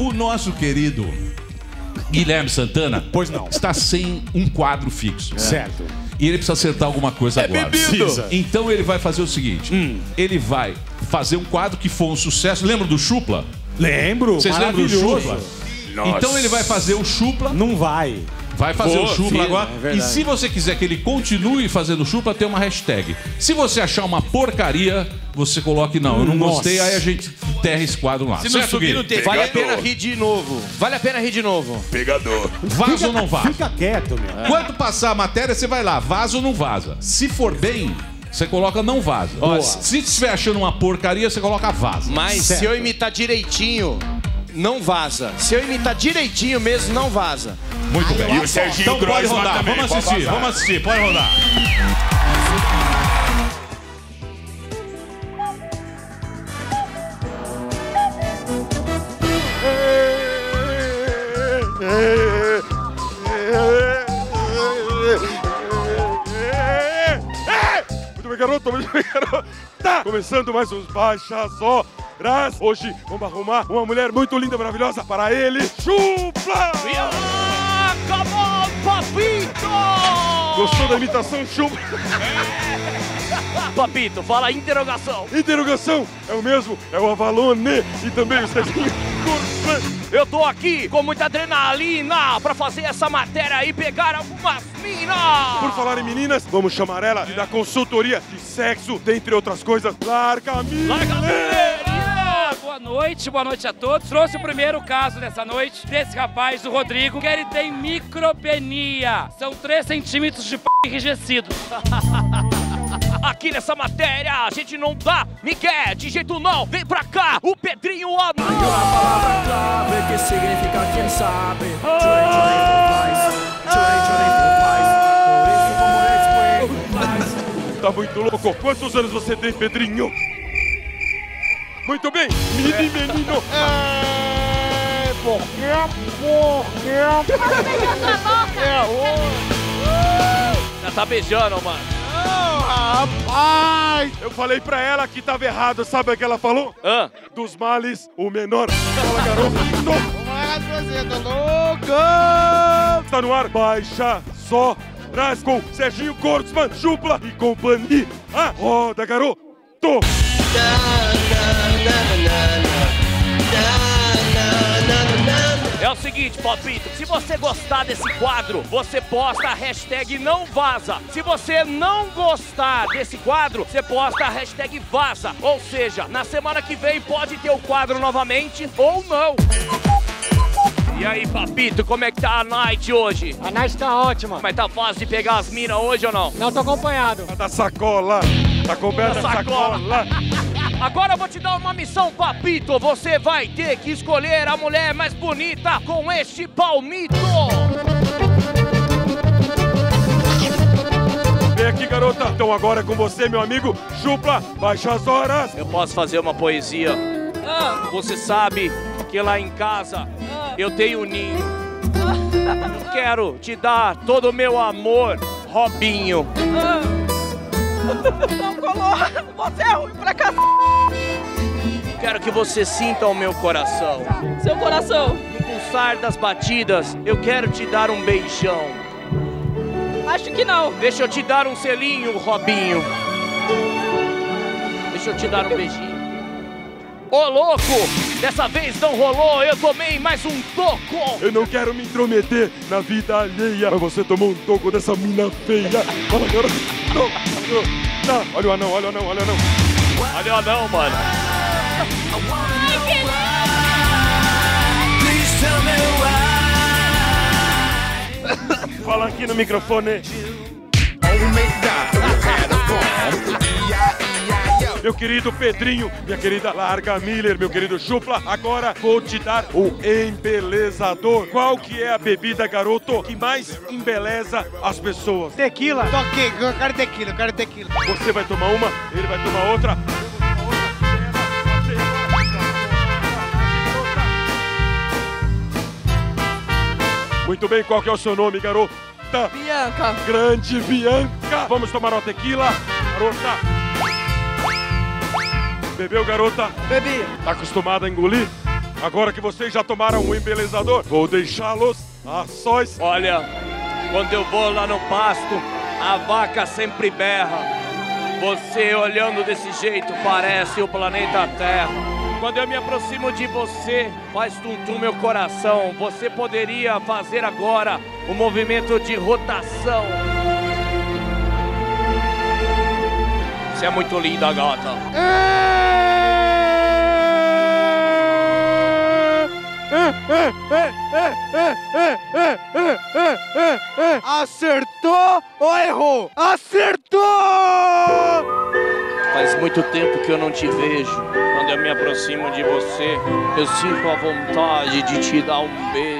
O nosso querido Guilherme Santana Pois não. está sem um quadro fixo. Certo. E ele precisa acertar alguma coisa agora. Precisa. Então ele vai fazer o seguinte: ele vai fazer um quadro que for um sucesso. Lembra do Chupla? Lembro. Vocês lembram do. Chupla? Então ele vai fazer o Chupla, Não vai. vai fazer Boa, o Chupla agora. é e se você quiser que ele continue fazendo Chupla, tem uma hashtag. Se você achar uma porcaria, você coloque não. Eu não Nossa. gostei, aí a gente enterra esse quadro lá. Se não certo, subir no texto. Vale a pena rir de novo. Vale a pena rir de novo. Vaza ou não vaza? Fica quieto, meu. Quando passar a matéria, você vai lá, vaza ou não vaza. Se for bem, você coloca não vaza. Boa. Se estiver achando uma porcaria, você coloca vaza. Mas Certo. se eu imitar direitinho, não vaza. Se eu imitar direitinho mesmo, não vaza. Muito bem. E o Serginho Então pode rodar, também, vamos assistir, vamos assistir, pode rodar. Garoto. Tá começando mais uns baixas horas. Hoje vamos arrumar uma mulher muito linda, maravilhosa para ele. Chupla! on, papito! Gostou da imitação, Chupla? Papito, fala interrogação. Interrogação é o mesmo, é o Avalone e também o Serginho. Eu tô aqui com muita adrenalina pra fazer essa matéria e pegar algumas minas. Por falar em meninas, vamos chamar ela da consultoria de sexo, dentre outras coisas. Larga Miller! Ah, Boa noite, boa noite a todos. Trouxe o primeiro caso dessa noite desse rapaz, o Rodrigo, que ele tem micropenia. São 3 centímetros de p enrijecido. Aqui nessa matéria a gente não dá Miguel de jeito não. Vem pra cá, o Pedrinho ó. clave que significa quem sabe. Tá muito louco. Quantos anos você tem, Pedrinho? Muito bem, menino e menino. É, porque, Já tá beijando, mano. Rapaz! Eu falei pra ela que tava errado, sabe o que ela falou? Hã? Dos males, o menor. Fala, garoto. Está no ar, baixa só. Traz com Serginho Kortzman, Chupla e companhia. A roda, garoto. É o seguinte, Papito, se você gostar desse quadro, você posta a hashtag não vaza. Se você não gostar desse quadro, você posta a hashtag vaza. Ou seja, na semana que vem pode ter o quadro novamente ou não. E aí, Papito, como é que tá a night hoje? A night tá ótima. Mas tá fácil de pegar as minas hoje ou não? Não tô acompanhado. Da sacola. Tá coberta a Da sacola. sacola. Agora eu vou te dar uma missão, Papito. Você vai ter que escolher a mulher mais bonita com este palmito. Vem aqui, garota. Então agora é com você, meu amigo. Chupla, baixa as horas. Eu posso fazer uma poesia. Você sabe que lá em casa eu tenho um ninho. Eu quero te dar todo o meu amor, Robinho. Não colou. Você é ruim pra cá. Quero que você sinta o meu coração. Seu coração. No pulsar das batidas, eu quero te dar um beijão. Acho que não. Deixa eu te dar um selinho, Robinho. Deixa eu te dar um beijinho. Ô louco! Dessa vez não rolou, eu tomei mais um toco! Eu não quero me intrometer na vida alheia. Mas você tomou um toco dessa mina feia. Fala, garoto. Não, não, não. Olha o anão, olha o anão, olha o anão. Olha o anão, mano. Fala aqui no microfone. Meu querido Pedrinho, minha querida Larga Miller, meu querido Chupla, agora vou te dar o embelezador. Qual que é a bebida, garoto, que mais embeleza as pessoas? Tequila. Toquei, eu quero tequila, eu quero tequila. Você vai tomar uma, ele vai tomar outra. Muito bem, qual que é o seu nome, garota? Bianca. Grande Bianca. Vamos tomar uma tequila, garota. Bebeu, garota? Bebi. Tá acostumada a engolir? Agora que vocês já tomaram um embelezador, vou deixá-los a sós. Olha, quando eu vou lá no pasto, a vaca sempre berra. Você olhando desse jeito parece o planeta Terra. Quando eu me aproximo de você, faz tum-tum meu coração. Você poderia fazer agora o movimento de rotação. Você é muito linda, gata. Acertou ou errou? Acertou! Faz muito tempo que eu não te vejo. Quando eu me aproximo de você, eu sinto a vontade de te dar um beijo.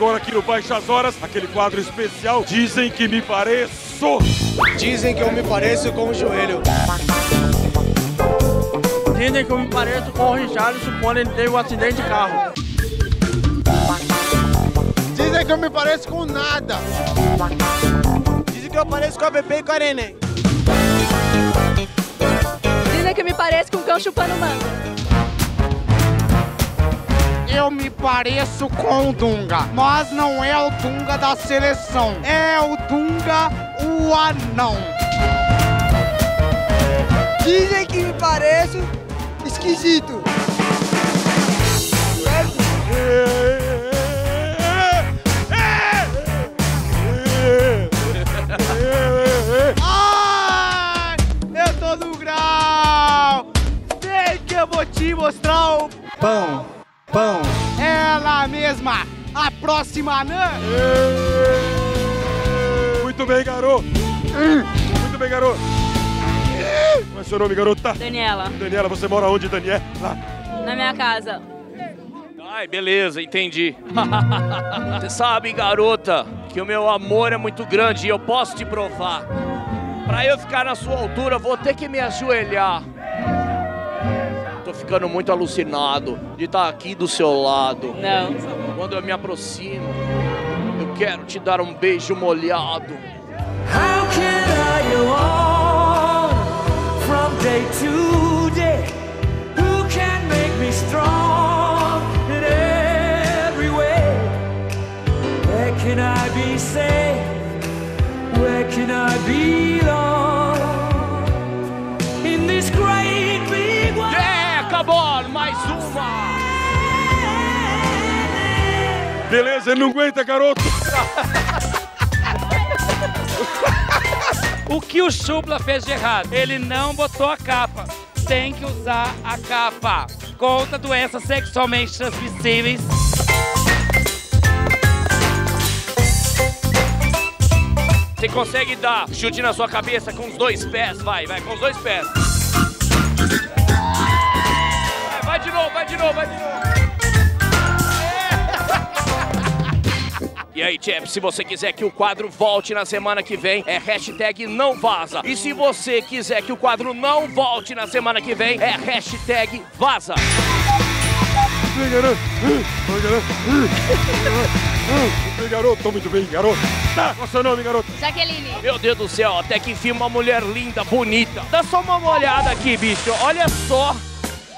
Agora aqui no Baixas Horas, aquele quadro especial, dizem que me pareço. Dizem que eu me pareço com o joelho. Dizem que eu me pareço com o Richarlison quando ele teve um acidente de carro. Dizem que eu me pareço com nada. Dizem que eu pareço com a Bebê e com a Neném. Dizem que me parece com um cão chupando manga. Eu me pareço com o Dunga, mas não é o Dunga da seleção. É o Dunga, o anão. Dizem que me pareço esquisito. Ai, eu tô no grau. Vem que eu vou te mostrar o pão, pão. Ela mesma, a próxima anã. Muito bem, garoto. Muito bem, garoto. Qual é seu nome, garota? Daniela, Daniela, você mora onde, Daniela? Na minha casa. Ai, beleza, entendi. Você sabe, garota, que o meu amor é muito grande e eu posso te provar. Pra eu ficar na sua altura, vou ter que me ajoelhar. Tô ficando muito alucinado de estar aqui do seu lado. Não. Quando eu me aproximo, eu quero te dar um beijo molhado. How can I go on from day to day? Who can make me strong in every way? Where can I be safe? Where can I belong? Beleza, ele não aguenta, garoto. O que o Chupla fez de errado? Ele não botou a capa. Tem que usar a capa. Conta doenças sexualmente transmissíveis. Você consegue dar chute na sua cabeça com os dois pés? Vai, vai, com os dois pés. Vai, vai de novo, vai de novo, vai de novo. E aí, Champ, se você quiser que o quadro volte na semana que vem, é hashtag não vaza. E se você quiser que o quadro não volte na semana que vem, é hashtag vaza. Bem, garoto. Oi, garoto. Muito bem, garoto. Tô muito bem, garoto. Tá, qual é o seu nome, garoto? Jaqueline. Meu Deus do céu, até que enfim uma mulher linda, bonita. Dá só uma olhada aqui, bicho. Olha só.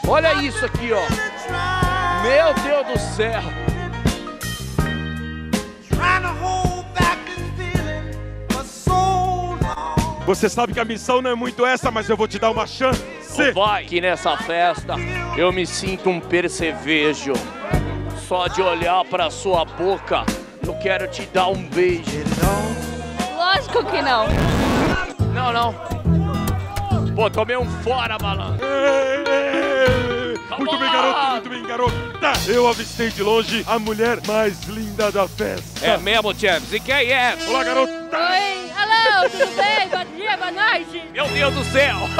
Olha isso aqui, ó. Meu Deus do céu. Você sabe que a missão não é muito essa, mas eu vou te dar uma chance. Vai que nessa festa eu me sinto um percevejo. Só de olhar pra sua boca, eu quero te dar um beijo. Lógico que não. Não, não. Pô, tomei um fora, malandro. Muito bem, garoto, muito bem, garota. Eu avistei de longe a mulher mais linda da festa. É mesmo, Champs? E quem é? Olá, garota. Oi, alô, tudo bem? Boa noite. Meu Deus do céu.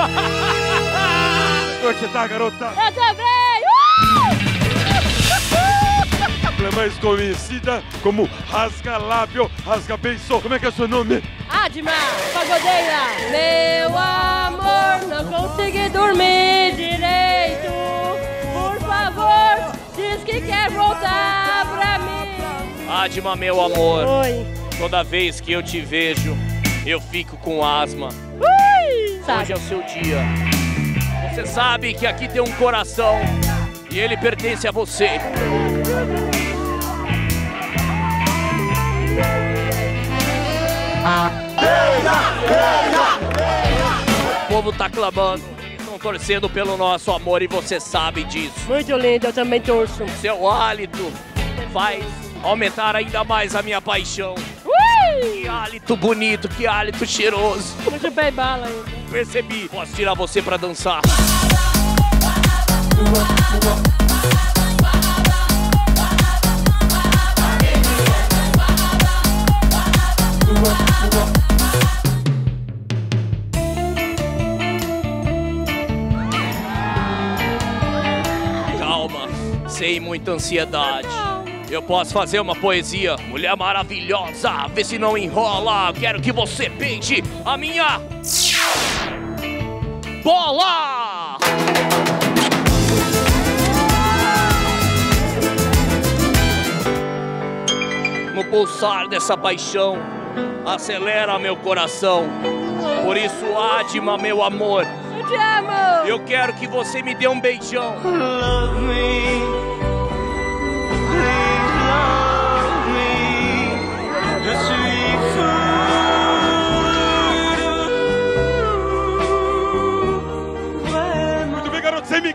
Como você tá, garota? Eu também. Uh! Ela é mais conhecida como Rasga-Lábio, Rasga-Beiço. Como é que é o seu nome? Adma, pagodeira. Meu amor, não consegui dormir direito. Por favor, diz que quer voltar pra mim. Adma, meu amor, Oi. toda vez que eu te vejo, eu fico com asma. Ui. Sabe? Hoje é o seu dia. Você sabe que aqui tem um coração e ele pertence a você. O povo tá clamando, estão torcendo pelo nosso amor e você sabe disso. Muito lindo, eu também torço. Seu hálito faz aumentar ainda mais a minha paixão. Que hálito bonito, que hálito cheiroso. Muito bem bala ainda. Percebi. Posso tirar você pra dançar. Calma, sem muita ansiedade. Eu posso fazer uma poesia. Mulher maravilhosa, vê se não enrola. Quero que você beije a minha bola! No pulsar dessa paixão, acelera meu coração. Por isso, Adma, meu amor, Eu te amo. eu quero que você me dê um beijão. Love me,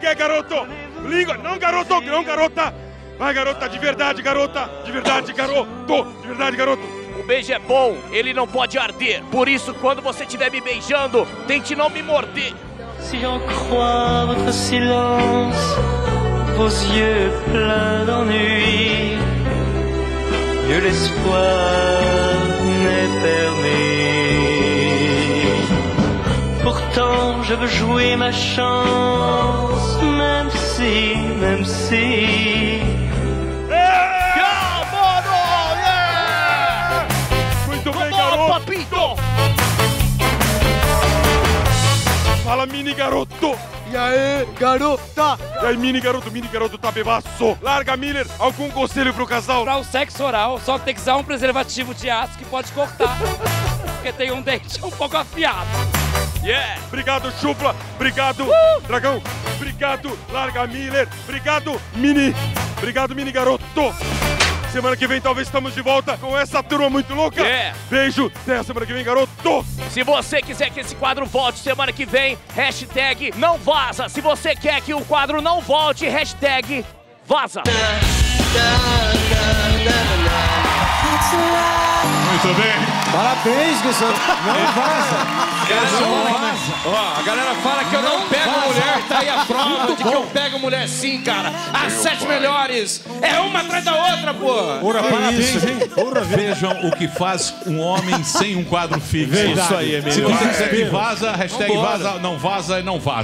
Sem Miguel, garoto. Língua. Não, garoto. Não, garota. Vai, garota. De verdade, garota. De verdade, garoto. De verdade, garoto. O beijo é bom, ele não pode arder. Por isso, quando você estiver me beijando, tente não me morder. Si j'en crois votre silence, vos yeux pleins d'ennui, mieux l'espoir m'est permis. Pourtant, je veux jouer ma chance, même si, même si. Muito bem, Vamos, garoto. papito! Fala, mini garoto. E aí, garota? E aí, mini garoto, mini garoto tá bebaço. Larga, Miller. Algum conselho pro casal? Para o sexo oral, só que tem que usar um preservativo de aço que pode cortar. Porque tem um dente um pouco afiado. Yeah! Obrigado, Chupla. Obrigado, Dragão. Obrigado, Larga Miller. Obrigado, Mini. Obrigado, Mini Garoto. Semana que vem talvez estamos de volta com essa turma muito louca. É. Beijo. Até a semana que vem, garoto. Se você quiser que esse quadro volte semana que vem, hashtag não vaza. Se você quer que o quadro não volte, hashtag vaza. Muito bem. Parabéns, Guilherme. Não vaza. Ó, a galera fala que eu não, pego mulher, tá aí a prova de que eu pego mulher sim, cara. As sete melhores. É uma atrás da outra, pô. Porra, parabéns, hein? Porra, velho. Vejam o que faz um homem sem um quadro fixo. Verdade. Isso aí, é Se melhor. você quiser que vaza, hashtag Vambora. vaza, não vaza, não vaza.